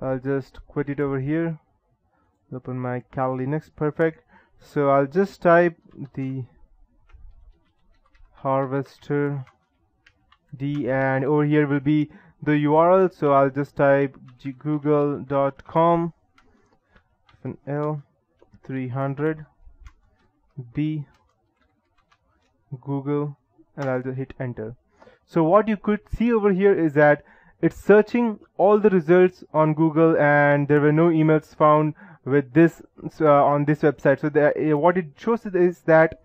I'll just quit it over here. Open my Kali Linux perfect. So I'll just type the harvester d and over here will be the URL so I'll just type google.com l 300 b google and I'll just hit enter. So what you could see over here is that it's searching all the results on Google and there were no emails found with this uh, on this website. So uh, what it shows is that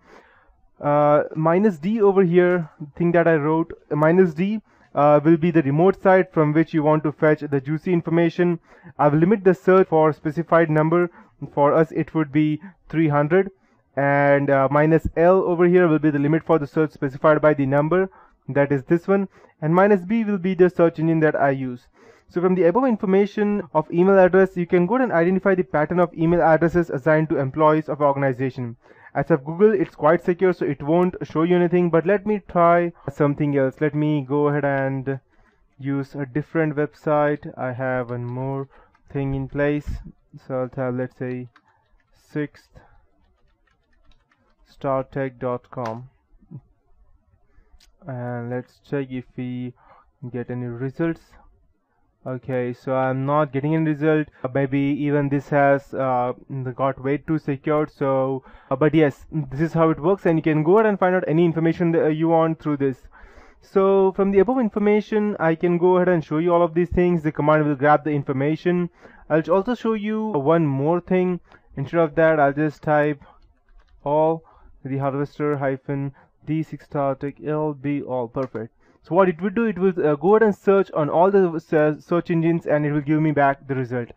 uh, minus d over here thing that I wrote minus d uh, will be the remote site from which you want to fetch the juicy information. I will limit the search for specified number. For us it would be 300 and uh, minus L over here will be the limit for the search specified by the number that is this one and minus B will be the search engine that I use so from the above information of email address, you can go and identify the pattern of email addresses assigned to employees of organization. As of Google, it's quite secure, so it won't show you anything. But let me try something else. Let me go ahead and use a different website. I have one more thing in place. So I'll tell, let's say, sixth startech.com and let's check if we get any results. Okay so I'm not getting any result. Uh, maybe even this has uh, got way too secured so uh, but yes this is how it works and you can go ahead and find out any information that you want through this. So from the above information I can go ahead and show you all of these things. The command will grab the information. I'll also show you one more thing. Instead of that I'll just type all the harvester hyphen d6 static lb all perfect so what it will do, it will uh, go ahead and search on all the uh, search engines and it will give me back the result.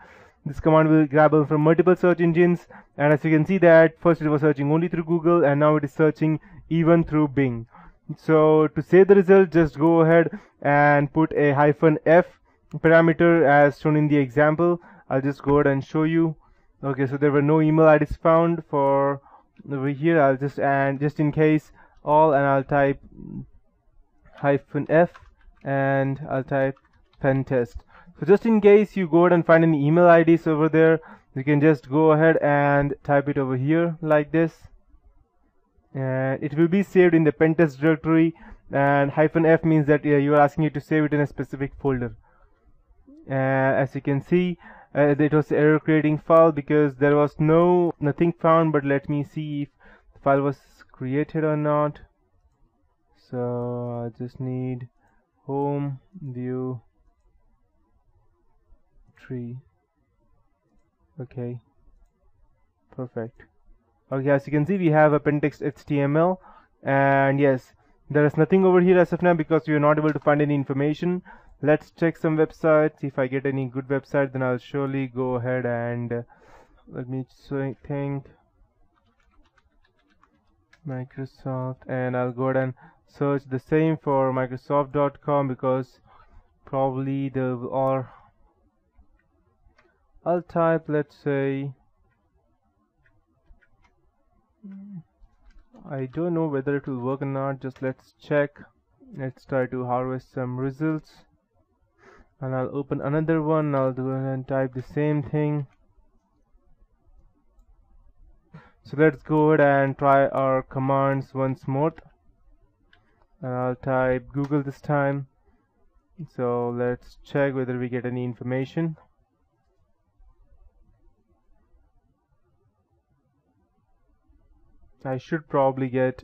This command will grab from multiple search engines and as you can see that first it was searching only through Google and now it is searching even through Bing. So to save the result, just go ahead and put a hyphen F parameter as shown in the example. I'll just go ahead and show you. Okay, so there were no email IDs found for over here. I'll just and just in case all and I'll type hyphen f and I'll type pen test. So just in case you go ahead and find any email IDs over there you can just go ahead and type it over here like this. And it will be saved in the pentest directory and hyphen f means that you are asking it to save it in a specific folder. Uh, as you can see uh, it was error creating file because there was no nothing found but let me see if file was created or not. So I just need home view tree. Okay. Perfect. Okay as you can see we have a pentest HTML and yes there is nothing over here as of now because we are not able to find any information. Let's check some websites. If I get any good website then I'll surely go ahead and uh, let me think Microsoft and I'll go ahead and search the same for Microsoft.com because probably the or I'll type let's say I don't know whether it will work or not just let's check. Let's try to harvest some results. And I'll open another one. I'll do and type the same thing so let's go ahead and try our commands once more. And I'll type Google this time. So let's check whether we get any information. I should probably get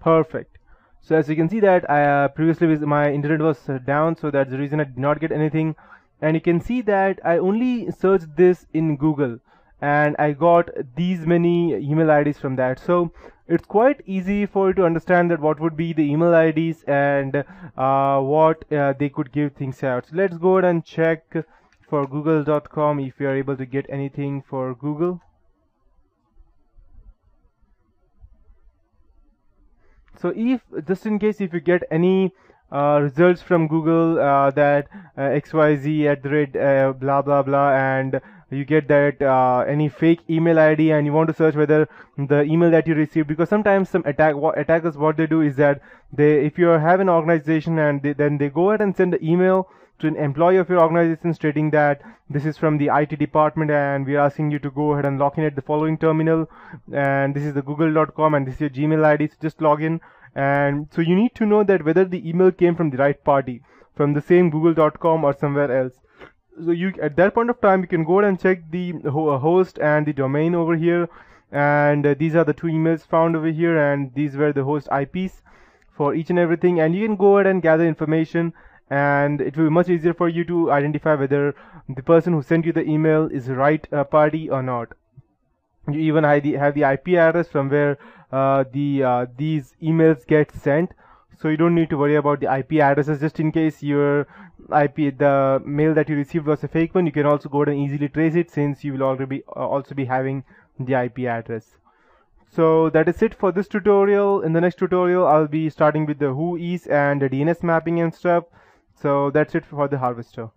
perfect. So as you can see that I uh, previously my internet was uh, down so that's the reason I did not get anything. And you can see that I only searched this in Google and I got these many email IDs from that. So it's quite easy for you to understand that what would be the email IDs and uh, what uh, they could give things out. So let's go ahead and check for google.com if you are able to get anything for Google. So if just in case if you get any uh, results from Google uh, that uh, XYZ at the rate uh, blah blah blah and you get that uh, any fake email ID and you want to search whether the email that you received because sometimes some attack what attackers what they do is that they if you have an organization and they, then they go ahead and send the email to an employee of your organization stating that this is from the IT department and we are asking you to go ahead and log in at the following terminal and this is the google.com and this is your Gmail ID so just log in. And so you need to know that whether the email came from the right party from the same google.com or somewhere else so you at that point of time you can go ahead and check the host and the domain over here. And uh, these are the two emails found over here and these were the host IPs for each and everything. And you can go ahead and gather information and it will be much easier for you to identify whether the person who sent you the email is the right uh, party or not. You even have the, have the IP address from where uh, the uh, these emails get sent so you don't need to worry about the IP addresses. Just in case your IP the mail that you received was a fake one you can also go ahead and easily trace it since you will already be, uh, also be having the IP address. So that is it for this tutorial. In the next tutorial I'll be starting with the whois and the DNS mapping and stuff. So that's it for the harvester